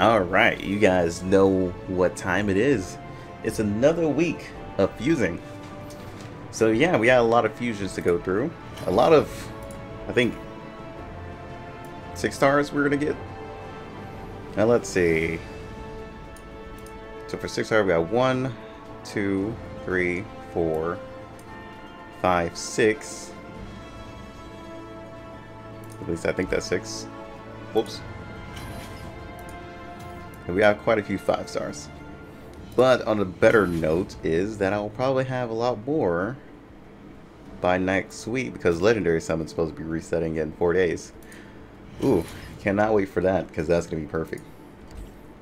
Alright, you guys know what time it is. It's another week of fusing. So yeah, we got a lot of fusions to go through. A lot of, I think, six stars we're to get. Now let's see. So for six stars, we got one, two, three, four, five, six. At least I think that's six. Whoops. And we have quite a few five stars. But on a better note is that I'll probably have a lot more by next week because Legendary Summon's supposed to be resetting in four days. Ooh, cannot wait for that because that's going to be perfect.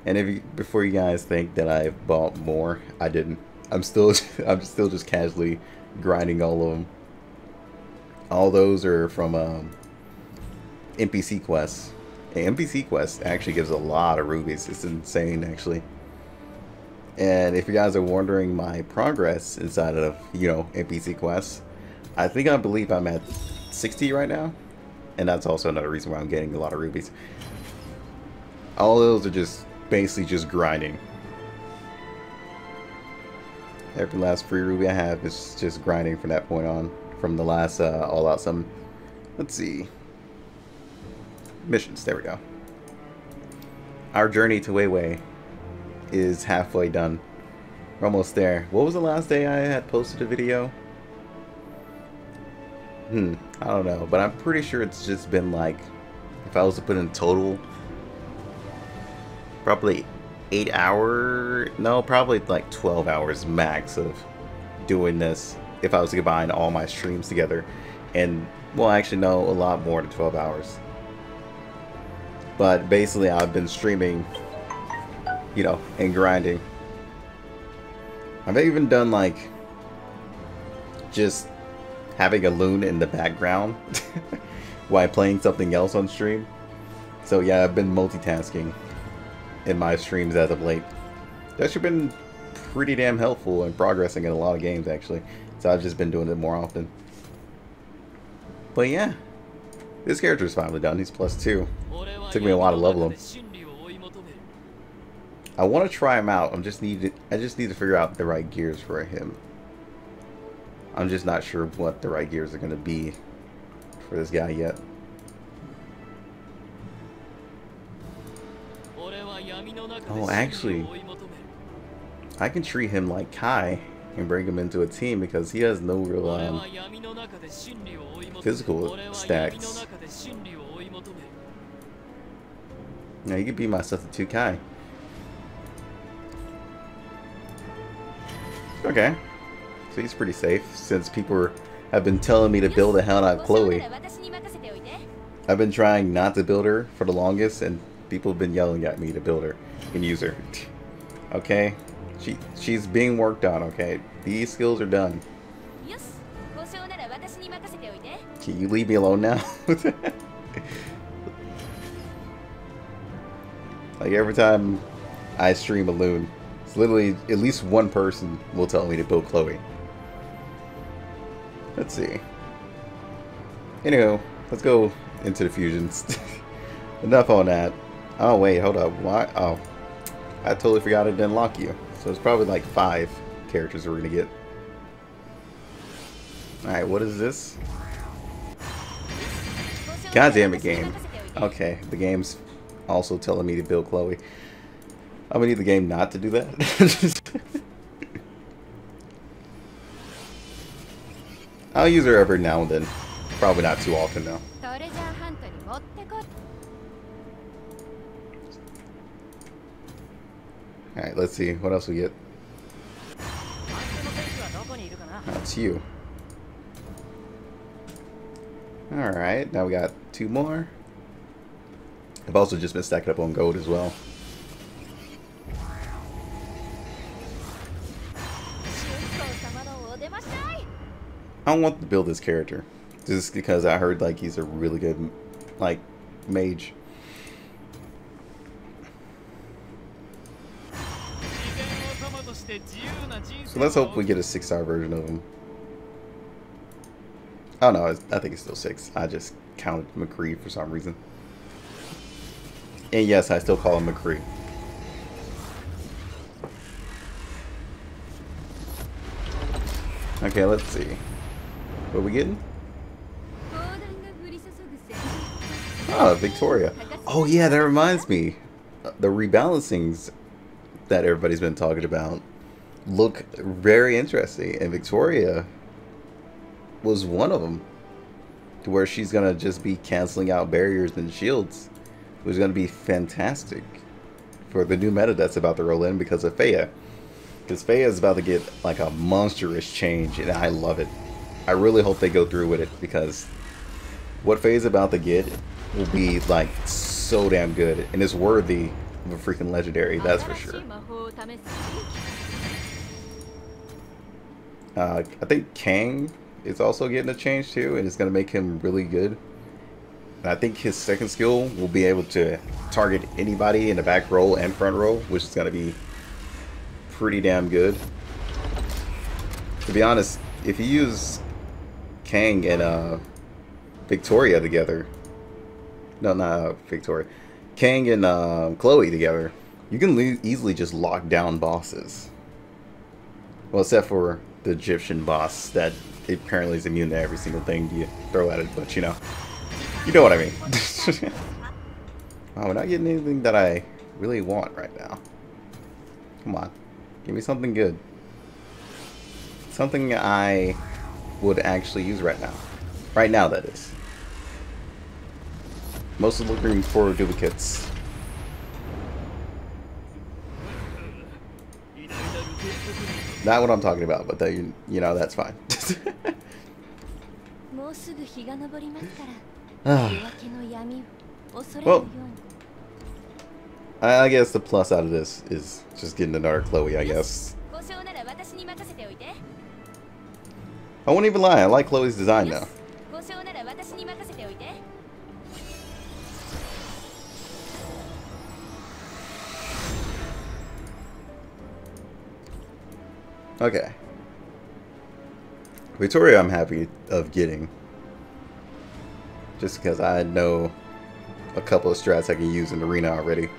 And if you, before you guys think that I've bought more, I didn't. I'm still I'm still just casually grinding all of them. All those are from um, NPC quests. NPC quest actually gives a lot of rubies. It's insane, actually. And if you guys are wondering my progress inside of, you know, NPC quests, I think I believe I'm at 60 right now. And that's also another reason why I'm getting a lot of rubies. All those are just basically just grinding. Every last free ruby I have is just grinding from that point on. From the last uh, All Out Summon. Let's see missions. There we go. Our journey to Weiwei is halfway done. We're almost there. What was the last day I had posted a video? Hmm, I don't know, but I'm pretty sure it's just been like, if I was to put in total, probably 8 hour, no, probably like 12 hours max of doing this if I was to combine all my streams together. And, well, actually, no, a lot more than 12 hours. But basically, I've been streaming, you know, and grinding. I've even done like just having Elune in the background while playing something else on stream. So yeah, I've been multitasking in my streams as of late. That's been pretty damn helpful and progressing in a lot of games actually. So I've just been doing it more often. But yeah, this character is finally done. He's plus two. Took me a while to level him. I want to try him out. I'm just need to, I just need to figure out the right gears for him. I'm just not sure what the right gears are going to be for this guy yet. Oh, actually, I can treat him like Kai and bring him into a team because he has no real um, physical stacks. Yeah, you could be my substitute Kai. Okay. So he's pretty safe since people have been telling me to build a Hell Knight Chloe. I've been trying not to build her for the longest and people have been yelling at me to build her and use her. Okay? She she's being worked on, okay? These skills are done. Can you leave me alone now? like every time I stream Elune, it's literally at least one person will tell me to build Chloe. Let's see. Anyway, let's go into the fusions. Enough on that. Oh wait, hold up. Why? Oh, I totally forgot it didn't lock you. So it's probably like five characters we're gonna get. Alright, what is this? God damn it, game. Okay, the game's also telling me to build Chloe. I'm gonna need the game not to do that. I'll use her every now and then. Probably not too often though. Alright, let's see. What else we get? That's you. Alright, now we got two more. I've also just been stacking up on gold as well. I don't want to build this character. Just because I heard like he's a really good like mage. So let's hope we get a six star version of him. Oh no, I think it's still six. I just counted McCree for some reason. And yes, I still call him McCree. Okay, let's see. What are we getting? Ah, Victoria. Oh yeah, that reminds me. The rebalancings that everybody's been talking about look very interesting. And Victoria was one of them. To where she's going to just be canceling out barriers and shields which is gonna be fantastic for the new meta that's about to roll in because of Faya. Because Faya is about to get like a monstrous change, and I love it. I really hope they go through with it because what Faya is about to get will be like so damn good, and it's worthy of a freaking legendary. That's for sure. Uh, I think Kang is also getting a change too, and it's going to make him really good. I think his second skill will be able to target anybody in the back row and front row, which is going to be pretty damn good. To be honest, if you use Kang and uh, Victoria together, no, not Victoria, Kang and uh, Chloe together, you can easily just lock down bosses. Well, except for the Egyptian boss that apparently is immune to every single thing you throw at it, but you know, you know what I mean. Oh, wow, we're not getting anything that I really want right now. Come on, give me something good. Something I would actually use right now. Right now, that is. Mostly looking for duplicates. Not what I'm talking about, but that you, you know, that's fine. Ah. well, I, I guess the plus out of this is just getting another Chloe, I guess. I won't even lie, I like Chloe's design now. Okay. Victoria I'm happy of getting. Just because I know a couple of strats I can use in arena already.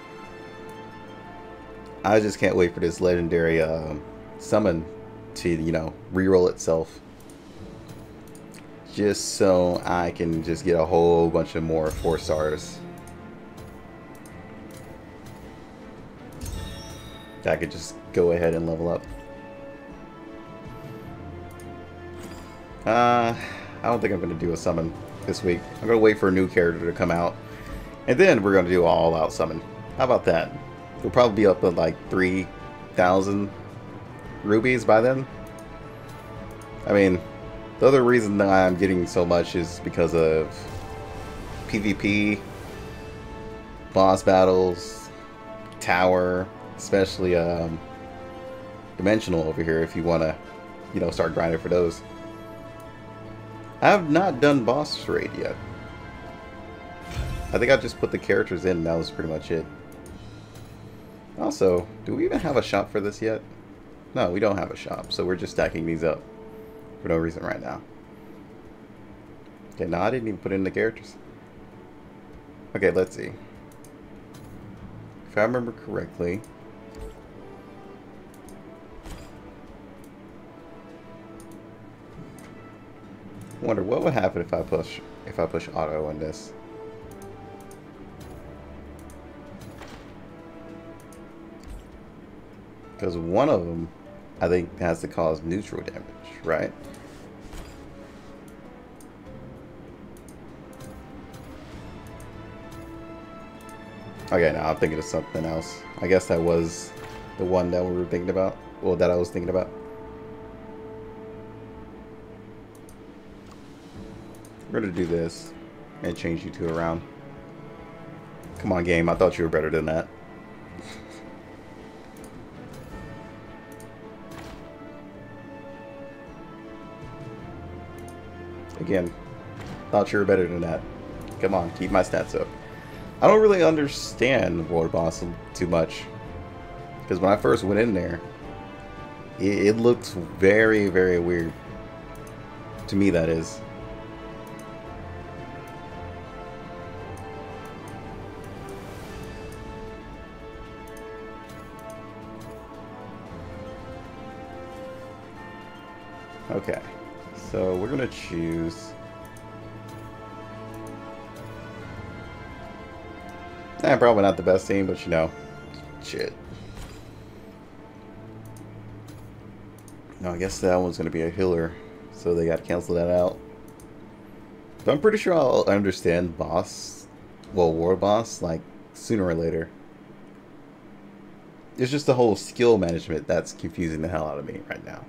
I just can't wait for this legendary um, summon to, you know, reroll itself. Just so I can just get a whole bunch of more 4 stars. I could just go ahead and level up. Uh, I don't think I'm going to do a summon this week. I'm going to wait for a new character to come out. And then we're going to do all-out summon. How about that? We'll probably be up at like 3,000 rubies by then. I mean, the other reason that I'm getting so much is because of PvP, boss battles, tower, especially um, dimensional over here if you want to, you know, start grinding for those. I have not done boss raid yet. I think I just put the characters in that was pretty much it. Also, do we even have a shop for this yet? No, we don't have a shop, so we're just stacking these up for no reason right now. Okay, no, I didn't even put in the characters. Okay, let's see. If I remember correctly, wonder what would happen if I push if I push auto on this. Because one of them, I think, has to cause neutral damage, right? Okay, now I'm thinking of something else. I guess that was the one that we were thinking about. Well, that I was thinking about. We're gonna do this and change you two around. Come on, game. I thought you were better than that. Again, thought you were better than that. Come on, keep my stats up. I don't really understand World Boss too much. Because when I first went in there, it, it looks very, very weird. To me, that is. Okay. So we're to choose... Eh, probably not the best team, but you know, shit. No, I guess that one's to be a healer, so they got to cancel that out. But I'm pretty sure I'll understand boss, well, war boss, like, sooner or later. It's just the whole skill management that's confusing the hell out of me right now.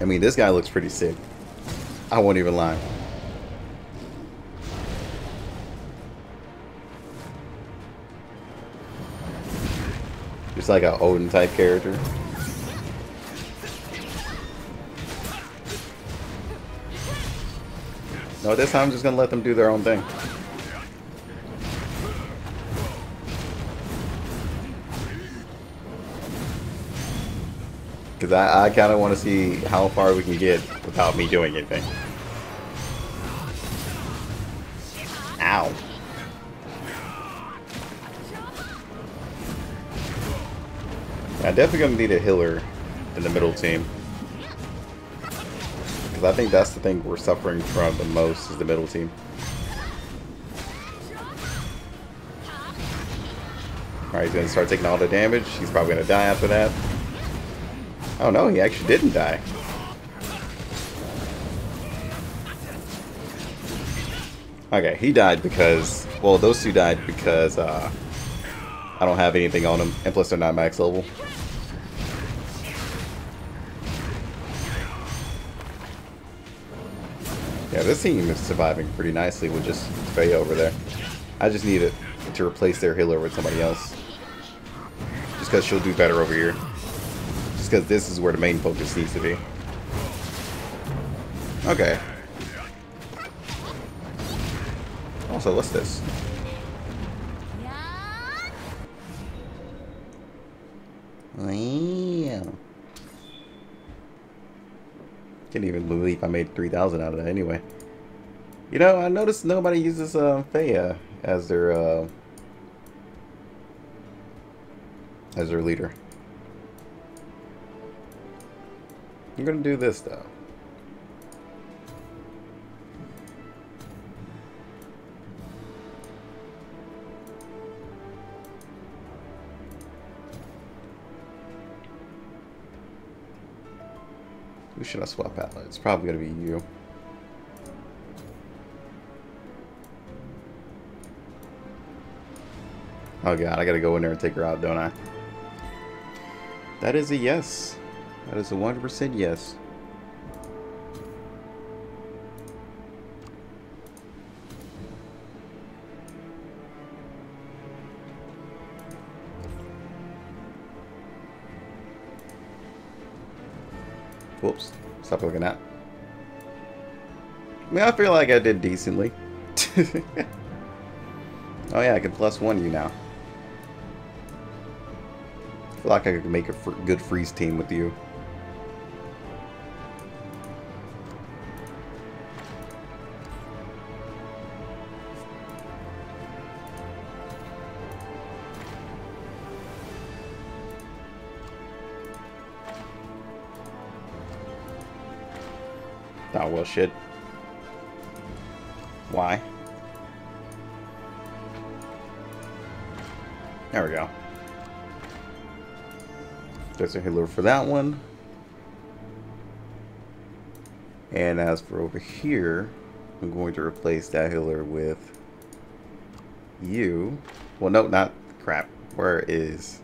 I mean, this guy looks pretty sick. I won't even lie. Just like an Odin type character. No, this time I'm just gonna let them do their own thing. Because I, I kind of want to see how far we can get without me doing anything. Ow. I'm definitely going to need a healer in the middle team. Because I think that's the thing we're suffering from the most is the middle team. Alright, he's going to start taking all the damage. He's probably going to die after that. Oh no, he actually didn't die. Okay, he died because, well, those two died because uh, I don't have anything on them, and plus they're not max level. Yeah, this team is surviving pretty nicely with just Faye over there. I just need it to replace their healer with somebody else. Just because she'll do better over here. Just because this is where the main focus needs to be. Okay. Also, what's this? Wow. Can't even believe I made 3,000 out of that anyway. You know, I noticed nobody uses uh, Faya as their uh, as their leader. I'm gonna do this though. Who should I swap out? It's probably gonna be you. Oh god, I gotta go in there and take her out, don't I? That is a yes. That is a 100% yes. Whoops. Stop looking at. I mean, I feel like I did decently. oh yeah, I can plus one you now. I feel like I could make a good freeze team with you. Oh, well, shit. Why? There we go. There's a healer for that one. And as for over here, I'm going to replace that healer with you. Well, no, not crap. Where is...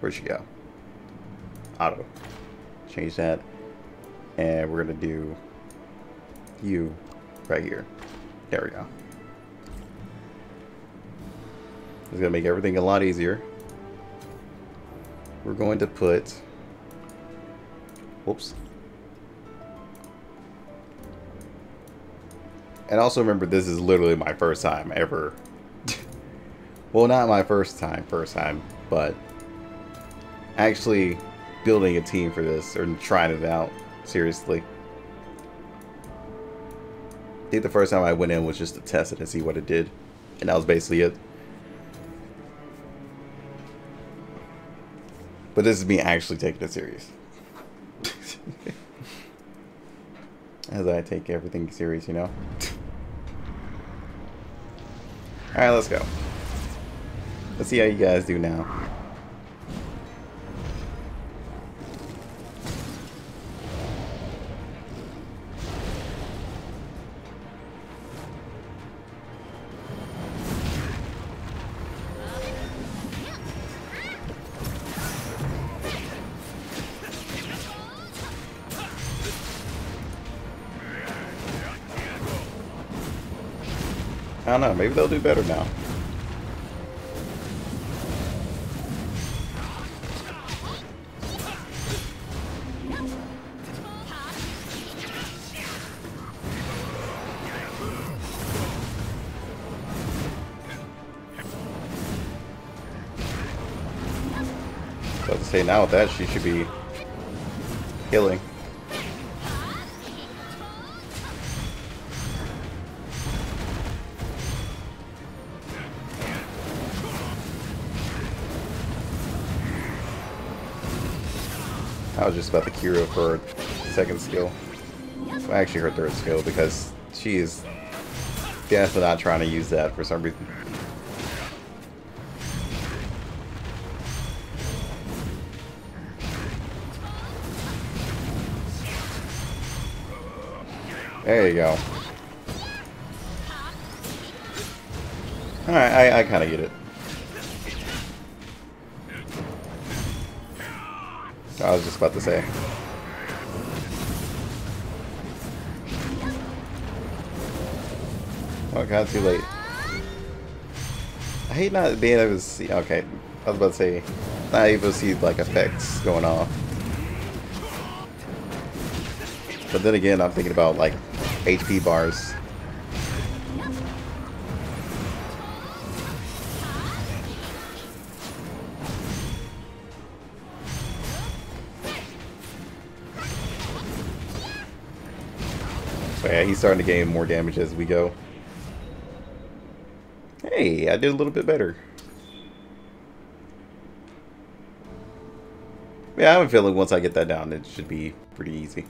Where'd she go? Auto. Change that. And we're going to do you right here. There we go. It's going to make everything a lot easier. We're going to put... Whoops. And also remember, this is literally my first time ever. well, not my first time, first time, but actually building a team for this or trying it out seriously. I think the first time I went in was just to test it and see what it did. And that was basically it. But this is me actually taking it serious. As I take everything serious, you know? Alright, let's go. Let's see how you guys do now. I don't know, maybe they'll do better now. About to say now with that she should be healing. I was just about to for her second skill. Well, actually her third skill because she is definitely not trying to use that for some reason. There you go. Alright, I, I kind of get it. I was just about to say. Oh god, too late. I hate not being able to see. Okay, I was about to say, not able to see like effects going off. But then again, I'm thinking about like HP bars. Yeah, he's starting to gain more damage as we go. Hey, I did a little bit better. Yeah, I have a feeling once I get that down, it should be pretty easy.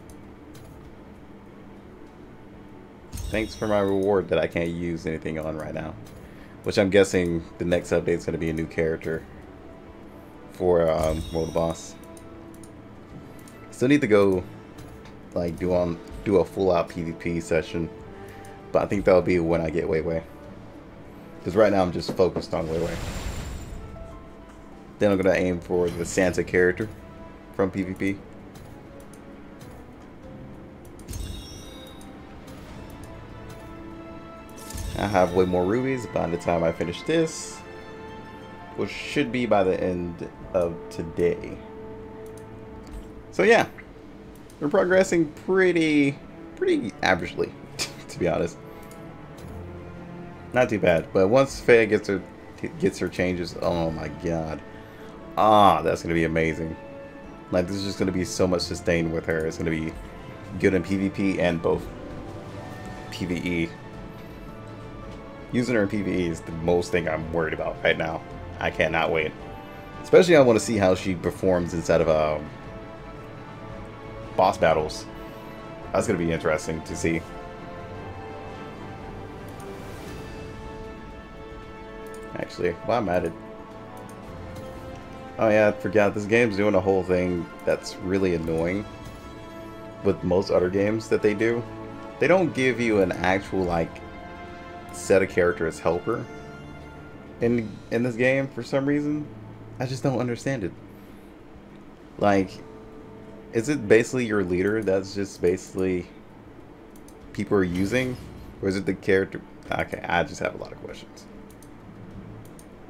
Thanks for my reward that I can't use anything on right now. Which I'm guessing the next update is going to be a new character for um, World Boss. Still need to go like do on do a full out PvP session, but I think that'll be when I get Weiwei. Because right now I'm just focused on Weiwei. Then I'm gonna aim for the Santa character from PvP. I have way more rubies by the time I finish this, which should be by the end of today. So yeah, we're progressing pretty, pretty averagely, to be honest. Not too bad, but once Fei gets her gets her changes, oh my god, ah, that's gonna be amazing. Like this is just gonna be so much sustain with her. It's gonna be good in PvP and both PvE. Using her in PvE is the most thing I'm worried about right now. I cannot wait. Especially I want to see how she performs inside of um, boss battles. That's going to be interesting to see. Actually, while I'm at it. Oh yeah, I forgot. This game's doing a whole thing that's really annoying with most other games that they do. They don't give you an actual, like, set of characters helper in in this game for some reason. I just don't understand it. Like, is it basically your leader that's just basically people are using? Or is it the character? Okay, I just have a lot of questions.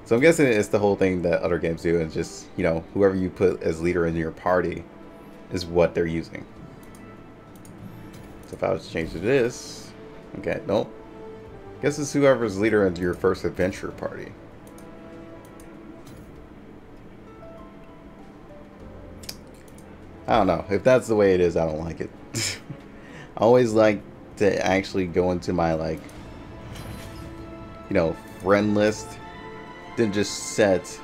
So I'm guessing it's the whole thing that other games do, and just, you know, whoever you put as leader in your party is what they're using. So if I was to change to this, okay, nope. Guess it's whoever's leader in your first adventure party. I don't know. If that's the way it is, I don't like it. I always like to actually go into my, like, you know, friend list than just set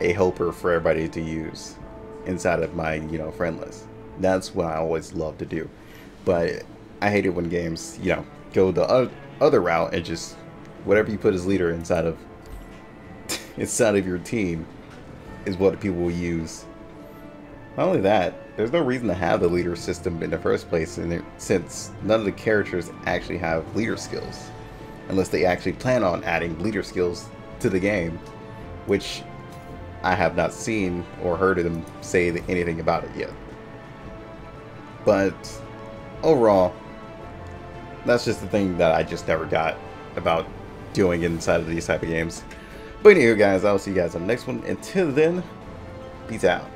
a helper for everybody to use inside of my, you know, friend list. That's what I always love to do. But I hate it when games, you know, go the other route and just whatever you put as leader inside of inside of your team is what people will use. Not only that, there's no reason to have the leader system in the first place it, since none of the characters actually have leader skills. Unless they actually plan on adding leader skills to the game, which I have not seen or heard of them say anything about it yet. But overall, that's just the thing that I just never got about doing inside of these type of games. But anyway, guys, I'll see you guys on the next one. Until then, peace out.